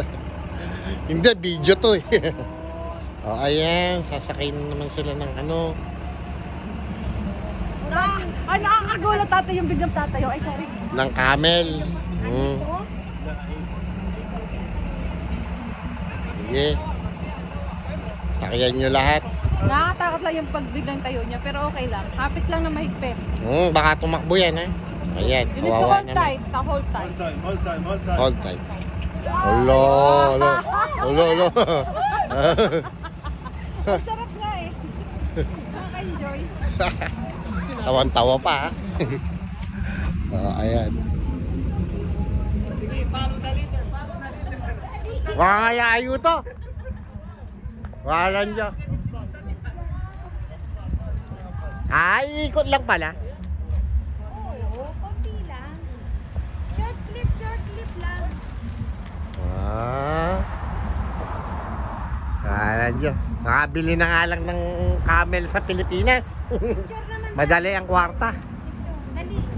Hindi, video to eh. oh, ayan, sasakay na naman sila ng ano. Ah, ay, nakakagulat tatay yung biglang tatayo. Ay, sorry. ng camel. Mm. Ito? Sige. Sakyan nyo lahat. Nakakatakot lang yung pagbiglang tayo niya, pero okay lang. Hapit lang na mahigpit. Mm, baka tumakbo yan ha. Ayan, You need to kawawa hold naman. tight. Hold tight. Hold time, hold time, hold time. Hold tight. Olo, olo. Olo, olo. Ang sarap nga eh. Nakaka-enjoy. Tawan-tawa pa oh, ayan. Wangayayo to. Walan dyan. Ay, ikot lang pala. Walan dyan. Makabili na nga lang ng camel sa Pilipinas. Madali ang kwarta. Dali.